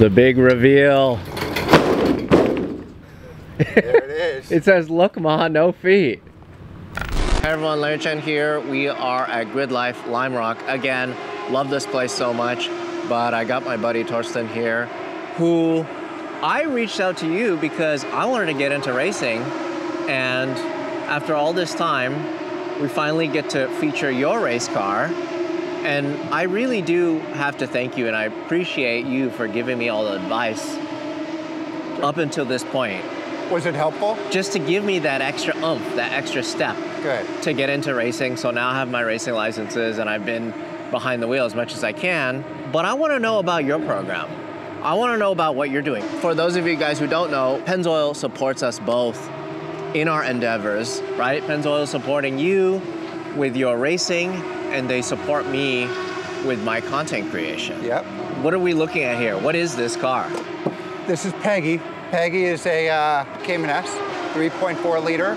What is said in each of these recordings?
The big reveal. There it is. It says, look ma, no feet. Hey everyone, Larry Chen here. We are at Gridlife Lime Rock. Again, love this place so much, but I got my buddy Torsten here, who I reached out to you because I wanted to get into racing. And after all this time, we finally get to feature your race car. And I really do have to thank you and I appreciate you for giving me all the advice up until this point. Was it helpful? Just to give me that extra oomph, that extra step Good. to get into racing. So now I have my racing licenses and I've been behind the wheel as much as I can. But I want to know about your program. I want to know about what you're doing. For those of you guys who don't know, Pennzoil supports us both in our endeavors, right? Pennzoil supporting you with your racing and they support me with my content creation. Yep. What are we looking at here? What is this car? This is Peggy. Peggy is a uh, Cayman S, 3.4 liter,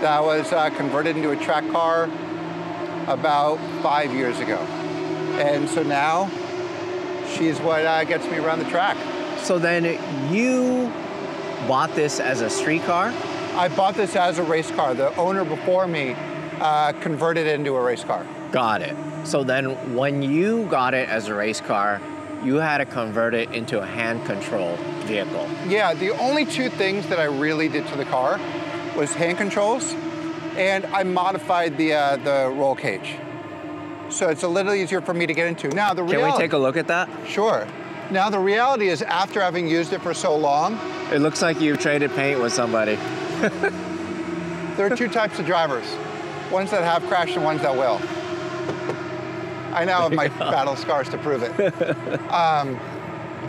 that was uh, converted into a track car about five years ago. And so now she's what uh, gets me around the track. So then you bought this as a street car? I bought this as a race car. The owner before me uh, converted it into a race car. Got it. So then when you got it as a race car, you had to convert it into a hand control vehicle. Yeah, the only two things that I really did to the car was hand controls, and I modified the uh, the roll cage, so it's a little easier for me to get into. Now the Can reality, we take a look at that? Sure. Now the reality is, after having used it for so long, It looks like you've traded paint with somebody. there are two types of drivers: ones that have crashed and ones that will. I now have my battle scars to prove it. Um,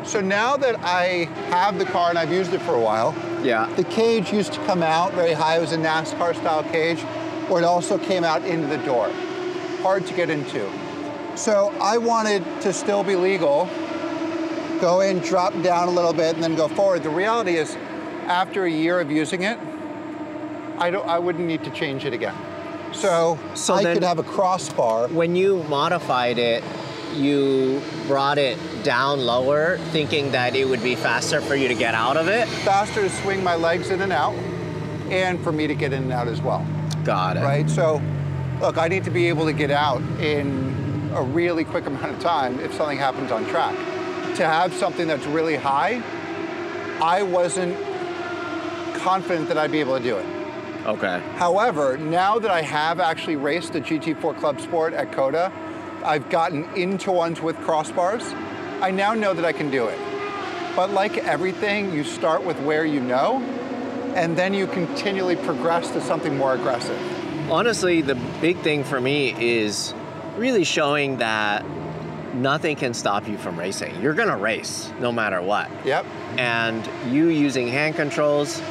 so now that I have the car and I've used it for a while, Yeah. The cage used to come out very high. It was a NASCAR style cage, or it also came out into the door. Hard to get into. So I wanted to still be legal, go in, drop down a little bit, and then go forward. The reality is, after a year of using it, I don't. I wouldn't need to change it again. So, So I could have a crossbar. When you modified it, you brought it down lower, thinking that it would be faster for you to get out of it. faster to swing my legs in and out, and for me to get in and out as well. Got it. right? So, look, I need to be able to get out in a really quick amount of time if something happens on track. To have something that's really high, I wasn't confident that I'd be able to do it. Okay. However, now that I have actually raced the GT4 Club Sport at COTA, I've gotten into ones with crossbars. I now know that I can do it. But like everything, you start with where you know, and then you continually progress to something more aggressive. Honestly, the big thing for me is really showing that nothing can stop you from racing. You're gonna race no matter what. Yep. And you using hand controls,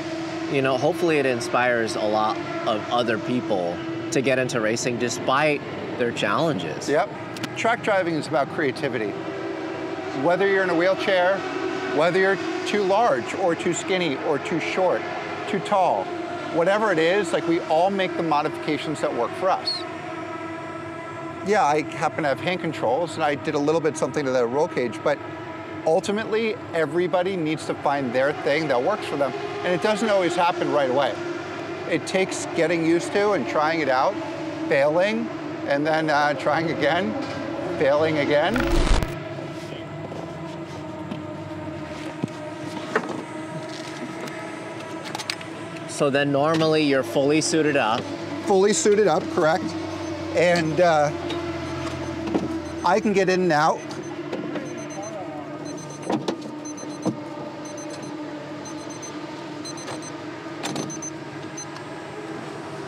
you know, hopefully it inspires a lot of other people to get into racing despite their challenges. Yep. Track driving is about creativity. Whether you're in a wheelchair, whether you're too large or too skinny or too short, too tall, whatever it is, like we all make the modifications that work for us. Yeah, I happen to have hand controls and I did a little bit something to the roll cage, but ultimately everybody needs to find their thing that works for them. And it doesn't always happen right away. It takes getting used to and trying it out, failing, and then uh, trying again, failing again. So then normally you're fully suited up. Fully suited up, correct? And uh, I can get in and out.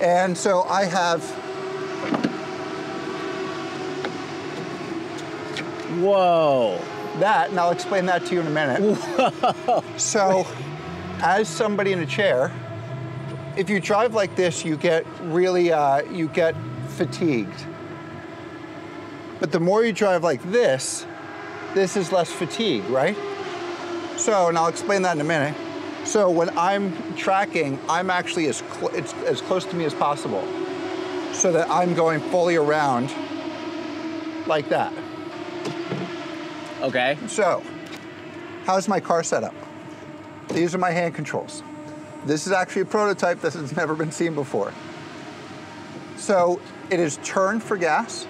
And so I have Whoa. that, and I'll explain that to you in a minute. So, as somebody in a chair, if you drive like this, you get really, uh, you get fatigued. But the more you drive like this, this is less fatigue, right? So, and I'll explain that in a minute. So when I'm tracking, I'm actually as, cl- it's as close to me as possible so that I'm going fully around like that. Okay. So, How's my car set up? These are my hand controls. This is actually a prototype that has never been seen before. So it is turn for gas,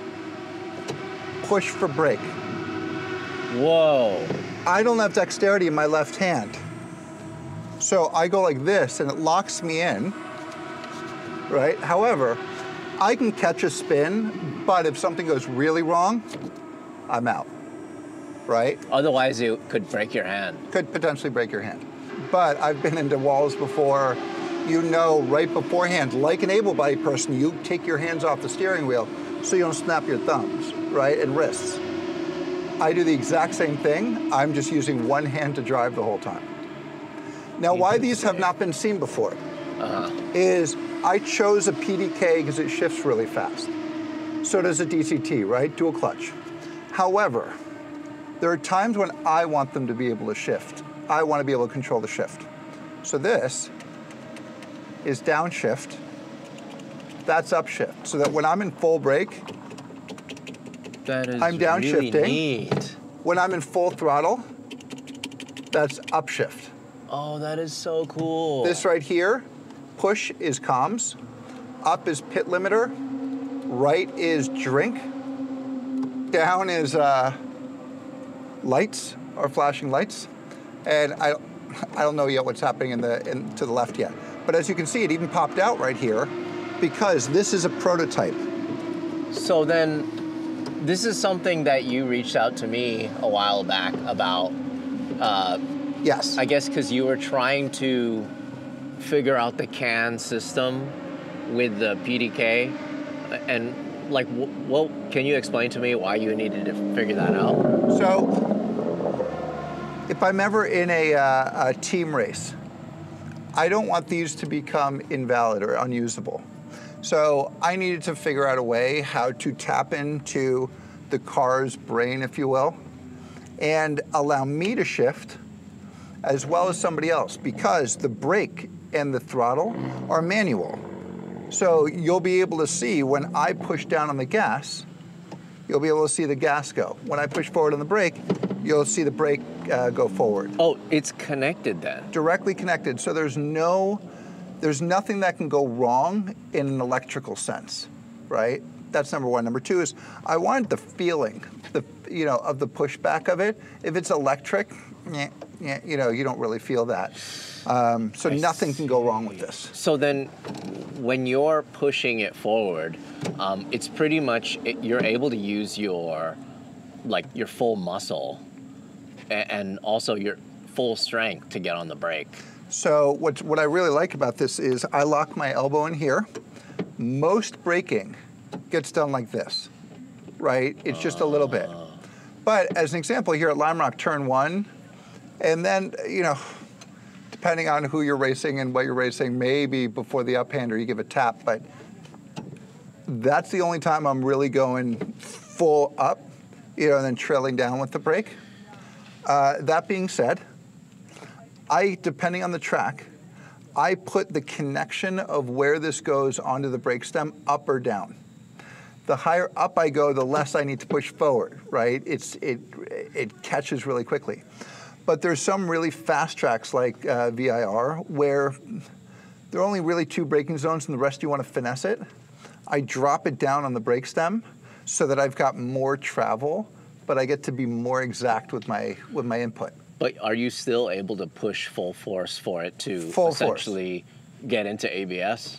push for brake. Whoa. I don't have dexterity in my left hand. So I go like this and it locks me in, right? However, I can catch a spin, but if something goes really wrong, I'm out, right? Otherwise, you could break your hand. Could potentially break your hand. But I've been into walls before. You know right beforehand, like an able bodied person, you take your hands off the steering wheel so you don't snap your thumbs, right? And wrists. I do the exact same thing. I'm just using one hand to drive the whole time. Now, why these have not been seen before Uh-huh. is I chose a PDK because it shifts really fast. So does a DCT, right? Dual clutch. However, there are times when I want them to be able to shift. I want to be able to control the shift. So this is downshift. That's upshift. So that when I'm in full brake, That is I'm really downshifting. neat. when I'm in full throttle, that's upshift. Oh, that is so cool. This right here, push is comms, up is pit limiter, right is drink, down is uh, lights or flashing lights, and I, I don't know yet what's happening in the in, to the left yet. But as you can see, it even popped out right here because this is a prototype. So then, this is something that you reached out to me a while back about. Uh, Yes. I guess because you were trying to figure out the CAN system with the PDK, and like, what can you explain to me why you needed to figure that out? So, if I'm ever in a, uh, a team race, I don't want these to become invalid or unusable. So, I needed to figure out a way how to tap into the car's brain, if you will, and allow me to shift as well as somebody else because the brake and the throttle are manual. So, you'll be able to see when I push down on the gas, you'll be able to see the gas go. When I push forward on the brake, you'll see the brake uh, go forward. Oh, it's connected then. Directly connected, so there's no, there's nothing that can go wrong in an electrical sense, right? That's number one. Number two is I wanted the feeling, the you know, of the pushback of it. If it's electric, yeah, yeah, you know, you don't really feel that. Um, so I nothing can go wrong with this. So then, when you're pushing it forward, um, it's pretty much it, you're able to use your like your full muscle a- and also your full strength to get on the brake. So what, what I really like about this is I lock my elbow in here. Most braking gets done like this, right? It's just a little bit. But as an example here at Lime Rock, turn one, and then, you know, depending on who you're racing and what you're racing, maybe before the uphander you give a tap, but that's the only time I'm really going full up, you know, and then trailing down with the brake. Uh, that being said, I, depending on the track, I put the connection of where this goes onto the brake stem up or down. The higher up I go, the less I need to push forward, right? It's, it, it catches really quickly. But there's some really fast tracks like uh, VIR where there are only really two braking zones and the rest you want to finesse it. I drop it down on the brake stem so that I've got more travel, but I get to be more exact with my, with my input. But are you still able to push full force for it to Full force. essentially get into ABS?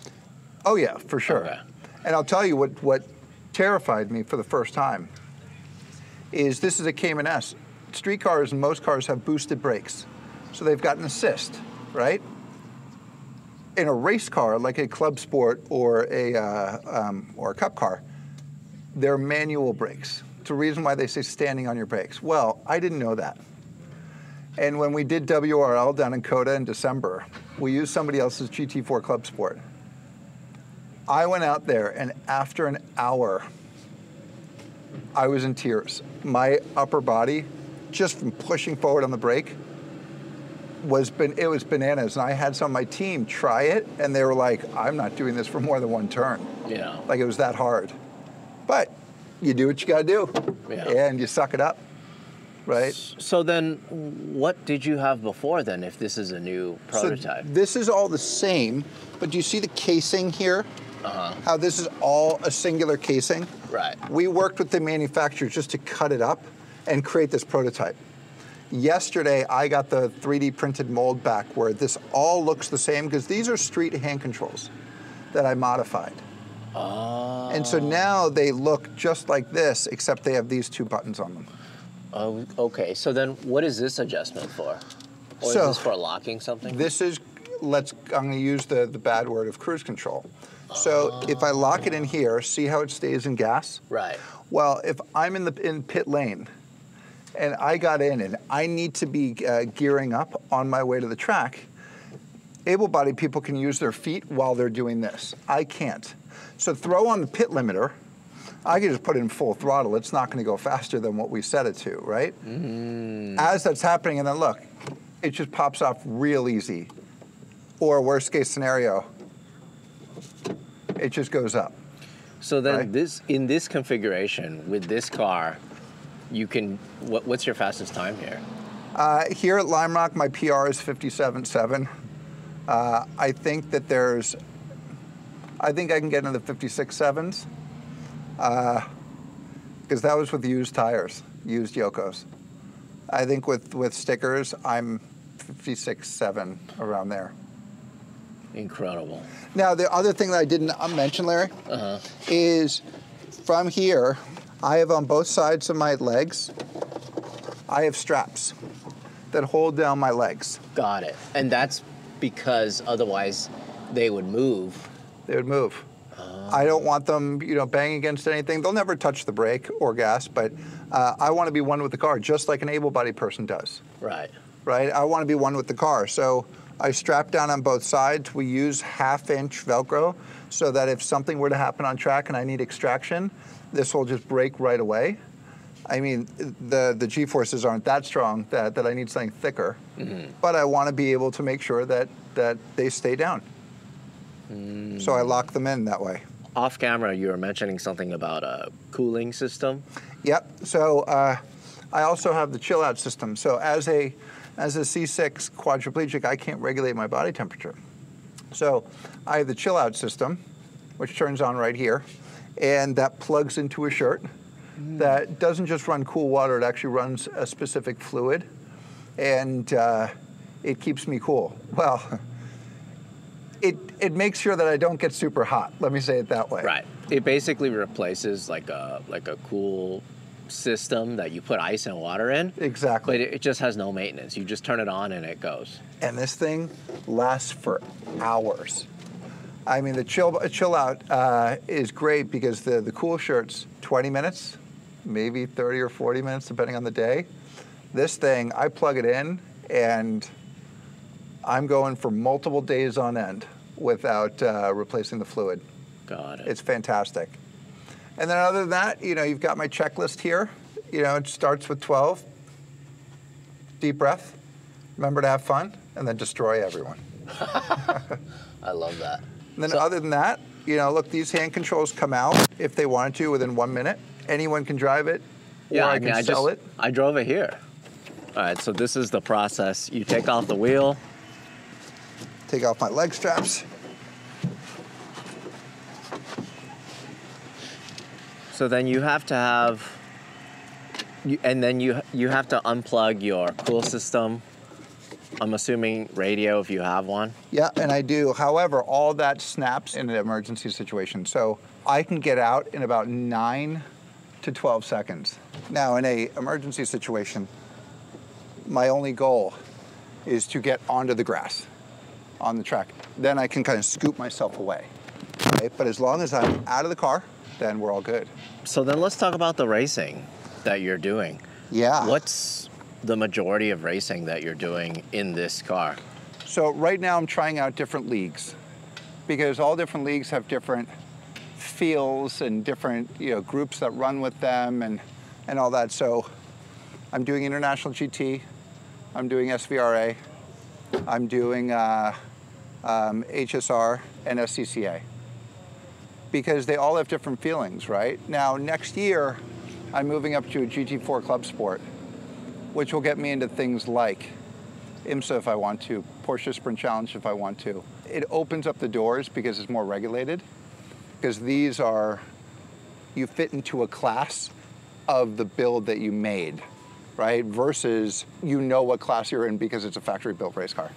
Oh yeah, for sure. Okay. And I'll tell you what what terrified me for the first time is this is a Cayman S. Street cars and most cars have boosted brakes, so they've got an assist, right? In a race car like a club sport or a uh, um, or a cup car, they're manual brakes. It's a reason why they say standing on your brakes. Well, I didn't know that. And when we did WRL down in COTA in December, we used somebody else's GT4 Club Sport. I went out there, and after an hour, I was in tears. My upper body, just from pushing forward on the brake, was it was bananas. And I had some of my team try it, and they were like, "I'm not doing this for more than one turn." Yeah. Like it was that hard. But you do what you got to do, Yeah. and you suck it up. right? So then, what did you have before then? If this is a new prototype, So this is all the same, but do you see the casing here? Uh-huh. How this is all a singular casing? right? We worked with the manufacturer just to cut it up and create this prototype. Yesterday, I got the 3D printed mold back where this all looks the same because these are street hand controls that I modified. Oh, And so now they look just like this, except they have these two buttons on them. oh, okay. So then, what is this adjustment for? Or So- is this for locking something? This is, let's, I'm gonna use the, the bad word of cruise control. So if I lock it in here, see how it stays in gas? right. Well, if I'm in the in pit lane and I got in and I need to be uh, gearing up on my way to the track, able-bodied people can use their feet while they're doing this. I can't. So throw on the pit limiter. I can just put it in full throttle. It's not going to go faster than what we set it to, right? As that's happening, and then look, it just pops off real easy. Or worst case scenario, it just goes up. So then, Right. this in this configuration with this car, you can. What, what's your fastest time here? Uh, here at Lime Rock, my PR is 57.7. Uh, I think that there's, I think I can get into the 56.7s because that was with used tires, used Yokos. I think with, with stickers, I'm 56.7 around there. Incredible. Now, the other thing that I didn't uh, mention, Larry, Uh huh. is from here, I have on both sides of my legs, I have straps that hold down my legs. Got it. And that's because otherwise, they would move. they would move. I don't want them, you know, banging against anything. They'll never touch the brake or gas, but uh, I want to be one with the car, just like an able-bodied person does, Right. right? I want to be one with the car. So I strap down on both sides. We use half-inch Velcro so that if something were to happen on track and I need extraction, this will just break right away. I mean, the the G-forces aren't that strong that, that I need something thicker, but I want to be able to make sure that that they stay down. So I lock them in that way. Off camera, you were mentioning something about a cooling system. Yep. So uh, I also have the chill out system. So as a as a C6 quadriplegic, I can't regulate my body temperature. So I have the chill out system, which turns on right here, and that plugs into a shirt that doesn't just run cool water; it actually runs a specific fluid, and uh, it keeps me cool. Well. It, it makes sure that I don't get super hot. Let me say it that way. Right. It basically replaces like a like a cool system that you put ice and water in. Exactly. But it, just has no maintenance. You just turn it on and it goes. and this thing lasts for hours. I mean, the chill chill out uh, is great because the the cool shirts 20 minutes, maybe 30 or 40 minutes depending on the day. This thing, I plug it in and I'm going for multiple days on end without uh, replacing the fluid. Got it. It's fantastic. And then other than that, you know, you've got my checklist here. You know, it starts with 12. Deep breath. Remember to have fun, and then destroy everyone. I love that. And then So- other than that, you know, look, these hand controls come out if they wanted to within one minute. Anyone can drive it, Yeah, or I, I mean, can I just it. I drove it here. All right, so this is the process. You take off the wheel. Take off my leg straps. So then you have to have, and then you you have to unplug your cool system. I'm assuming radio if you have one. Yeah, and I do. However, all that snaps in an emergency situation. So I can get out in about nine to 12 seconds. Now, in a emergency situation, my only goal is to get onto the grass on the track. Then I can kind of scoop myself away. But as long as I'm out of the car, then we're all good. So then let's talk about the racing that you're doing. Yeah. What's the majority of racing that you're doing in this car? So right now I'm trying out different leagues because all different leagues have different feels and different you know groups that run with them and and all that. So I'm doing international GT, I'm doing SVRA, I'm doing uh, um, HSR and SCCA because they all have different feelings, right? Now next year I'm moving up to a GT4 Club Sport which will get me into things like IMSA if I want to, Porsche Sprint Challenge if I want to. It opens up the doors because it's more regulated, because these are, you fit into a class of the build that you made, right? Versus you know what class you're in because it's a factory built race car.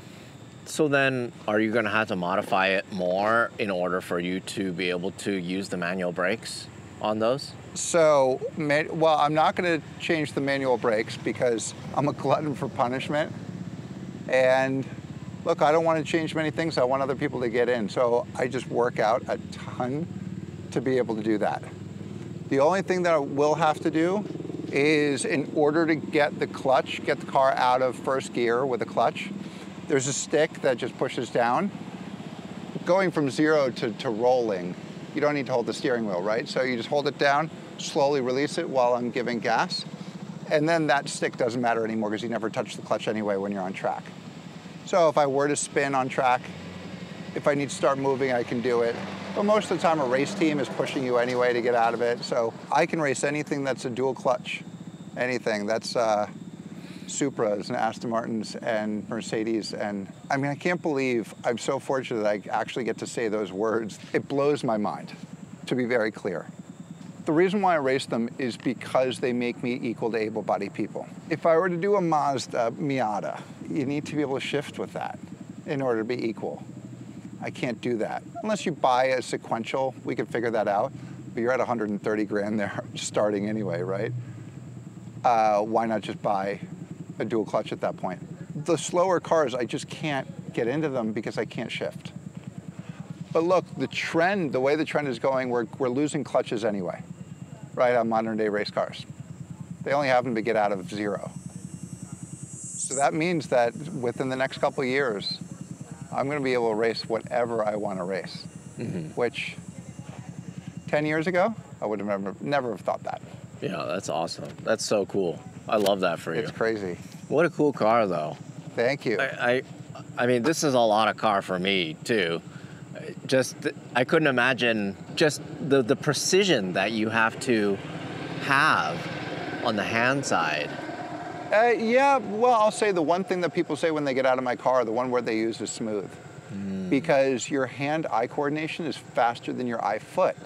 So then, are you going to have to modify it more in order for you to be able to use the manual brakes on those? So, well, I'm not going to change the manual brakes because I'm a glutton for punishment. And look, I don't want to change many things. I want other people to get in. So I just work out a ton to be able to do that. The only thing that I will have to do is in order to get the clutch, get the car out of first gear with a clutch, there's a stick that just pushes down. Going from zero to, to rolling, you don't need to hold the steering wheel, right? So you just hold it down, slowly release it while I'm giving gas. And then that stick doesn't matter anymore because you never touch the clutch anyway when you're on track. So if I were to spin on track, if I need to start moving, I can do it. But most of the time a race team is pushing you anyway to get out of it. So I can race anything that's a dual clutch, anything. That's, uh, Supras and Aston Martins and Mercedes. And I mean, I can't believe I'm so fortunate that I actually get to say those words. It blows my mind, to be very clear. The reason why I race them is because they make me equal to able-bodied people. If I were to do a Mazda Miata, you need to be able to shift with that in order to be equal. I can't do that. Unless you buy a sequential, we could figure that out. But you're at 130 grand there starting anyway, right? Uh, why not just buy a dual clutch at that point. The slower cars, I just can't get into them because I can't shift. But look, the trend, the way the trend is going, we're, we're losing clutches anyway, right, on modern day race cars. They only happen to get out of zero. So that means that within the next couple of years, I'm going to be able to race whatever I want to race, mm-hmm. which 10 years ago, I would have never, never have thought that. Yeah, that's awesome. That's so cool. I love that for you. It's crazy. What a cool car, though. Thank you. I, I, I mean, this is a lot of car for me too. Just, I couldn't imagine just the the precision that you have to have on the hand side. Uh, yeah, well, I'll say the one thing that people say when they get out of my car, the one word they use is smooth. Mm. Because your hand-eye coordination is faster than your eye-foot.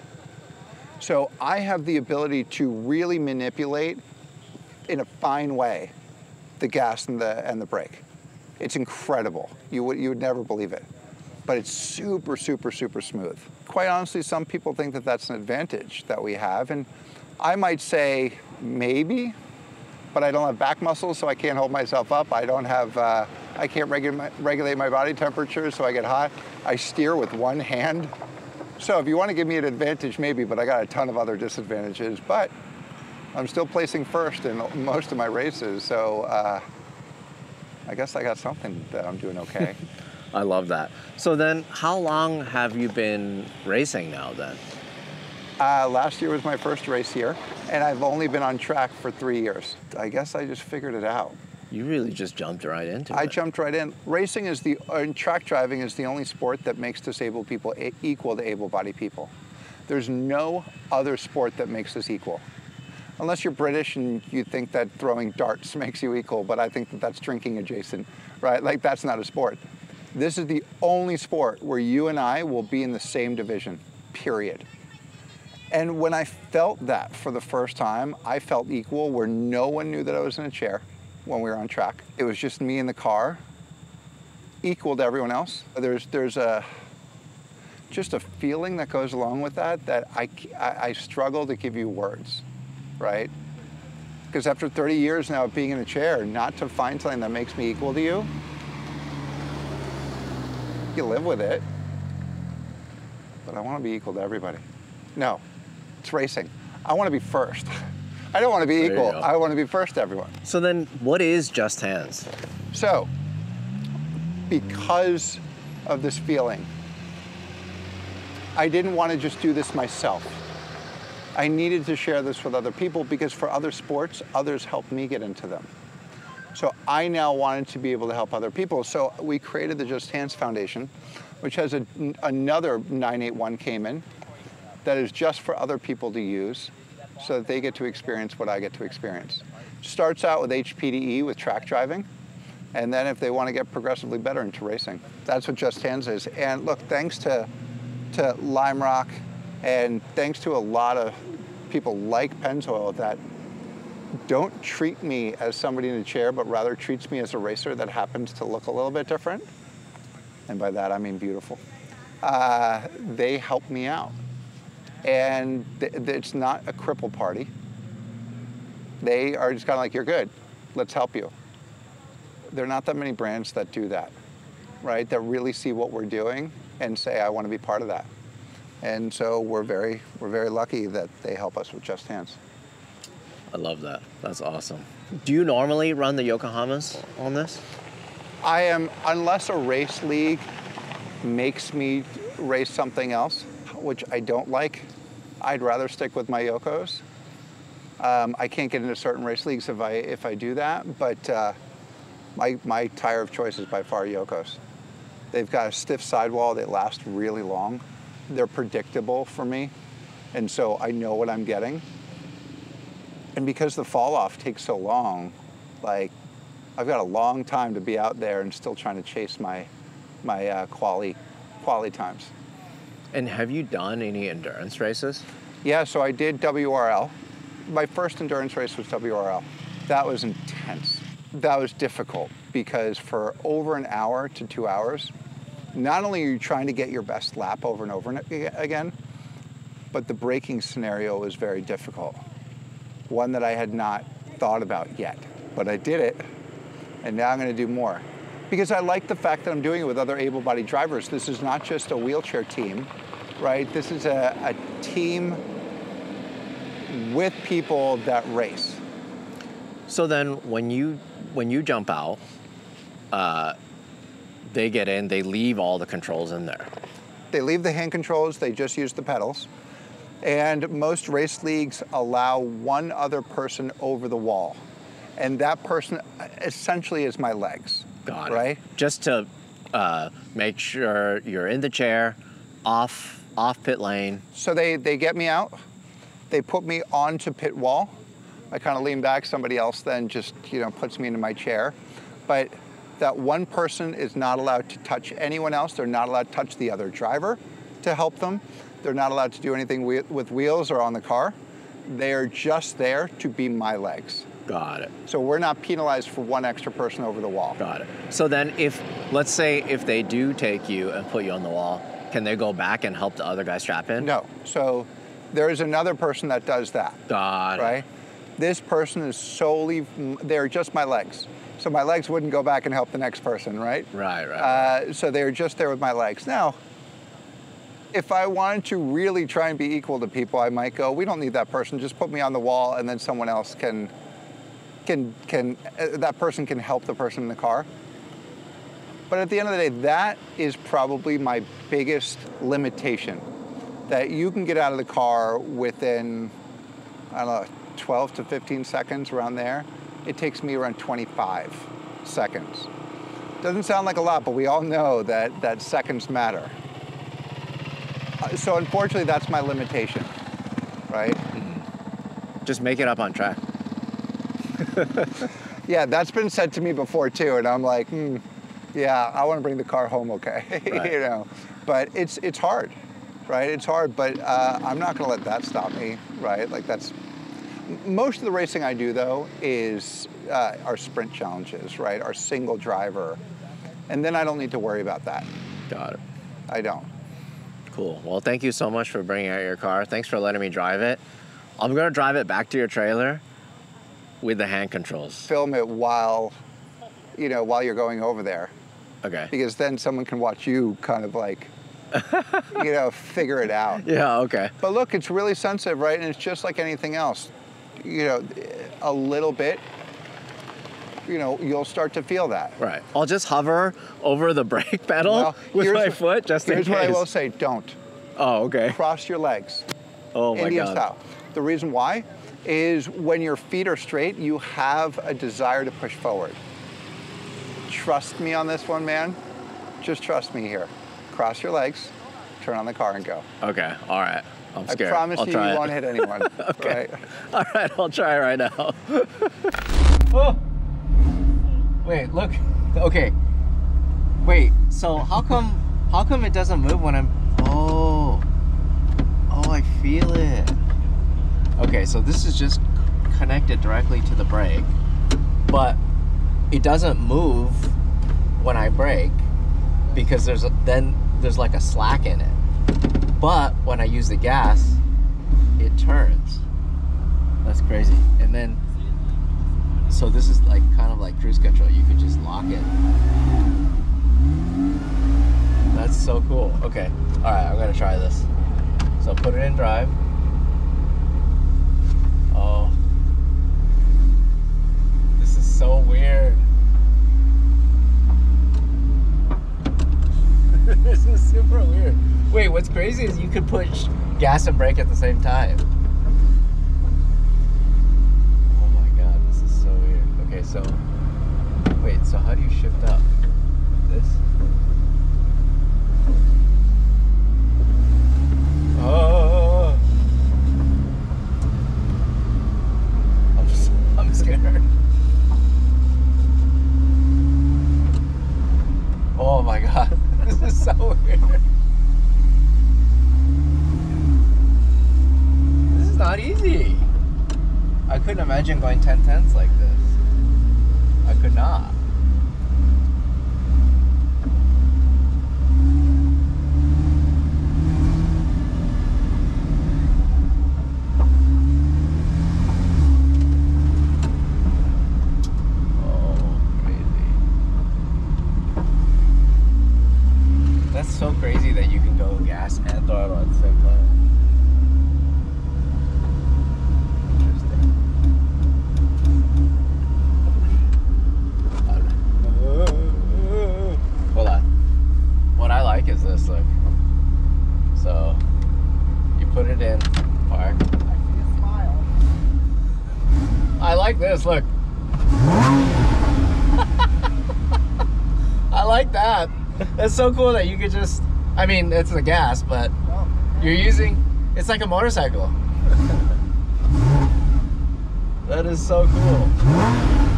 So I have the ability to really manipulate in a fine way the gas and the, and the brake. It's incredible. You would, you would never believe it. But it's super, super, super smooth. Quite honestly, some people think that that's an advantage that we have. And I might say maybe, but I don't have back muscles, so I can't hold myself up. I don't have, uh, I can't regu regulate my body temperature, so I get hot. I steer with one hand. So if you want to give me an advantage, maybe, but I got a ton of other disadvantages. But I'm still placing first in most of my races, so uh, I guess I got something that I'm doing okay. I love that. So then, how long have you been racing now then? Uh, last year was my first race year, and I've only been on track for three years. I guess I just figured it out. You really just jumped right into I it. I jumped right in. Racing is the, uh, track driving is the only sport that makes disabled people equal to able-bodied people. There's no other sport that makes us equal unless you're British and you think that throwing darts makes you equal, but I think that that's drinking adjacent, right? Like that's not a sport. This is the only sport where you and I will be in the same division, period. And when I felt that for the first time, I felt equal where no one knew that I was in a chair when we were on track. It was just me in the car, equal to everyone else. There's, there's a, just a feeling that goes along with that that I, I, I struggle to give you words right? Because after 30 years now of being in a chair, not to find something that makes me equal to you, you live with it. But I want to be equal to everybody. No, it's racing. I want to be first. I don't want to be there equal. I want to be first to everyone. So then what is Just Hands? So, because of this feeling, I didn't want to just do this myself. I needed to share this with other people because for other sports, others helped me get into them. So I now wanted to be able to help other people. So we created the Just Hands Foundation, which has a, another 981 Cayman that is just for other people to use so that they get to experience what I get to experience. starts out with HPDE with track driving, and then if they want to get progressively better into racing, that's what Just Hands is. And look, thanks to to Lime Rock, and thanks to a lot of people like Pennzoil that don't treat me as somebody in a chair, but rather treats me as a racer that happens to look a little bit different. And by that I mean beautiful. Uh, they help me out. And th- th- it's not a cripple party. They are just kind of like, you're good, let's help you. There are not that many brands that do that, right? That really see what we're doing and say, I want to be part of that. And so we're very, we're very lucky that they help us with Just Hands. I love that. That's awesome. Do you normally run the Yokohamas on this? I am, unless a race league makes me race something else, which I don't like, I'd rather stick with my Yokos. Um, I can't get into certain race leagues if I if I do that, but uh, my my tire of choice is by far Yokos. They've got a stiff sidewall. They last really long. They're predictable for me, and so I know what I'm getting. And because the fall off takes so long, like I've got a long time to be out there and still trying to chase my my uh, quality quality times. And have you done any endurance races? Yeah, so I did WRL. My first endurance race was WRL. That was intense. That was difficult because for over an hour to two hours, not only are you trying to get your best lap over and over again, but the braking scenario is very difficult. One that I had not thought about yet, but I did it, and now I'm going to do more. Because I like the fact that I'm doing it with other able bodied drivers. This is not just a wheelchair team, right? This is a, a team with people that race. So then, when you when you jump out, uh, they get in. They leave all the controls in there. They leave the hand controls. They just use the pedals. And most race leagues allow one other person over the wall, and that person essentially is my legs. Got it. Right. Just to uh, make sure you're in the chair, off off pit lane. So they they get me out. They put me onto pit wall. I kind of lean back. Somebody else then just you know puts me into my chair, but that one person is not allowed to touch anyone else. They're not allowed to touch the other driver to help them. They're not allowed to do anything with, with wheels or on the car. They are just there to be my legs. Got it. So we're not penalized for one extra person over the wall. Got it. So then, if let's say if they do take you and put you on the wall, can they go back and help the other guy strap in? No. So there is another person that does that. Got it. right? This person is solely, they're just my legs. So my legs wouldn't go back and help the next person, right? Right. Right. Uh, so they're just there with my legs. Now, if I wanted to really try and be equal to people, I might go, we don't need that person, just put me on the wall and then someone else can, can, can, uh, that person can help the person in the car. But at the end of the day, that is probably my biggest limitation. That you can get out of the car within, I don't know, 12 to 15 seconds around there. It takes me around 25 seconds. Doesn't sound like a lot, but we all know that, that seconds matter. Uh, So unfortunately, that's my limitation, right? Just make it up on track. Yeah, that's been said to me before too, and I'm like, hmm, yeah, I want to bring the car home okay, Right. you know. But it's it's hard, right? It's hard, but uh, I'm not going to let that stop me, right? Like that's most of the racing I do though is uh, our sprint challenges, right? Our single driver, and then I don't need to worry about that. Got it. I don't. Cool. Well, thank you so much for bringing out your car. Thanks for letting me drive it. I'm gonna drive it back to your trailer with the hand controls. Film it while, you know, while you're going over there. Okay. because then someone can watch you kind of like, you know, figure it out. Yeah. Okay. But look, it's really sensitive, right? And it's just like anything else. You know, a little bit, you know, you'll start to feel that. Right. I'll just hover over the brake pedal Well, with my foot just in Here's what I will say: don't Oh, okay. cross your legs, Oh my Indian god. style. The reason why is when your feet are straight, you have a desire to push forward. Trust me on this one, man. Just trust me here. Cross your legs, turn on the car, and go. Okay. All right. I'm I scared. promise I'll you, try you it. won't hit anyone. Okay. Right? All right. I'll try right now. Oh. Wait, look. Okay. Wait. So how come how come it doesn't move when I'm Oh. Oh, I feel it. Okay, so this is just connected directly to the brake, but it doesn't move when I brake because there's a, then there's like a slack in it. But when I use the gas, it turns. That's crazy. And then so this is like kind of like cruise control. You can just lock it. That's so cool. Okay. All right, I'm gonna try this. So put it in drive. Oh. This is so weird. This is super weird. Wait, what's crazy is you could push gas and brake at the same time. Oh my god, this is so weird. Okay, so wait, so how do you shift up? This? Oh. I'm I'm scared. Oh my god, this is so weird. This is not easy. I couldn't imagine going 10 tenths like this. I could not. Oh, crazy. That's so crazy that you can go gas and throttle at the same time. Hold on. What I like is this, look. So, you put it in, park. I like this, look. I like that. It's so cool that you could just, I mean, it's the gas, but you're using, it's like a motorcycle. that is so cool.